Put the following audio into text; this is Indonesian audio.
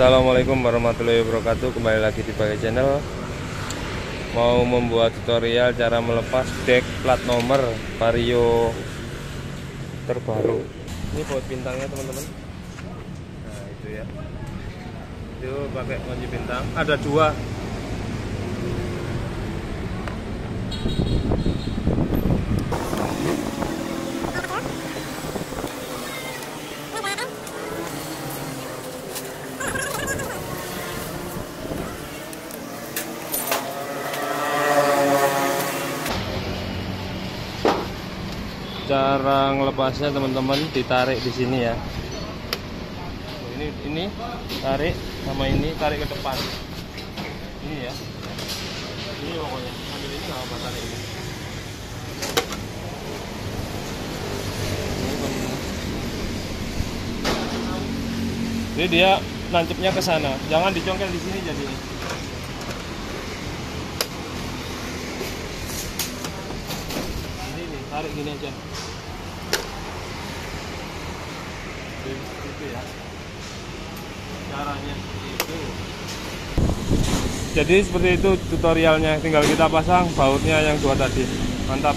Assalamualaikum warahmatullahi wabarakatuh. Kembali lagi di Bagai Channel. Mau membuat tutorial cara melepas deck plat nomor Vario terbaru. Ini buat bintangnya teman-teman. Nah itu ya. Itu pakai kunci bintang. Ada dua cara ngelepasnya teman-teman ditarik di sini ya. Ini ini tarik sama ini tarik ke depan. Ini ya. Ini pokoknya. Ambil ini nggak apa tarik ini jadi dia nancepnya ke sana. Jangan dicongkel di sini jadi ini nih tarik gini aja. Itu ya caranya itu. Jadi seperti itu tutorialnya. Tinggal kita pasang bautnya yang dua tadi. Mantap